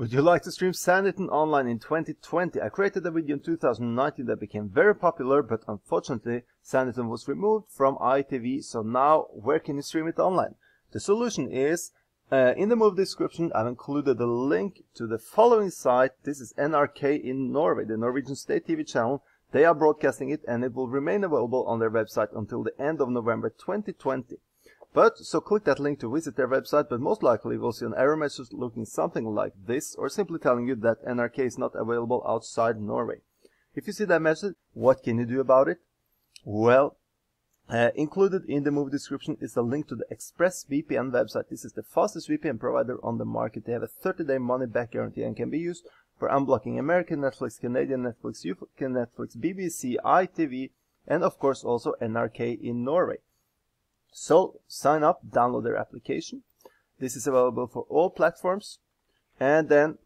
Would you like to stream Sanditon online in 2020? I created a video in 2019 that became very popular, but unfortunately Sanditon was removed from ITV, so now where can you stream it online? The solution is, uh, in the movie description I've included a link to the following site. This is NRK in Norway, the Norwegian state TV channel. They are broadcasting it and it will remain available on their website until the end of November 2020. But, so click that link to visit their website, but most likely you will see an error message looking something like this, or simply telling you that NRK is not available outside Norway. If you see that message, what can you do about it? Well, uh, included in the movie description is a link to the ExpressVPN website. This is the fastest VPN provider on the market. They have a 30-day money-back guarantee and can be used for unblocking American Netflix, Canadian Netflix, UK Netflix, BBC, ITV, and of course also NRK in Norway. So sign up, download their application. This is available for all platforms. And then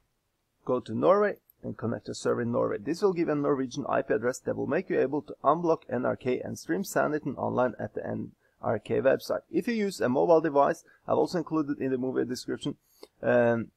go to Norway and connect a server in Norway. This will give a Norwegian IP address that will make you able to unblock NRK and stream Sanditon online at the NRK website. If you use a mobile device, I've also included in the movie description um,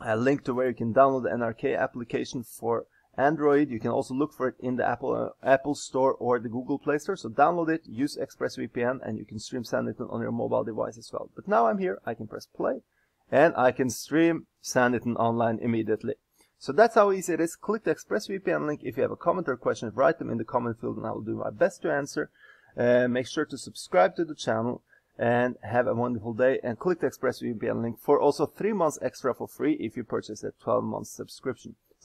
a link to where you can download the NRK application for Android. You can also look for it in the Apple uh, Apple Store or the Google Play Store. So download it, use ExpressVPN, and you can stream Sanditon on your mobile device as well. But now I'm here, I can press play, and I can stream Sanditon online immediately. So that's how easy it is. Click the ExpressVPN link. If you have a comment or question, write them in the comment field, and I will do my best to answer. Uh, make sure to subscribe to the channel and have a wonderful day and click the ExpressVPN link for also three months extra for free if you purchase a 12 month subscription.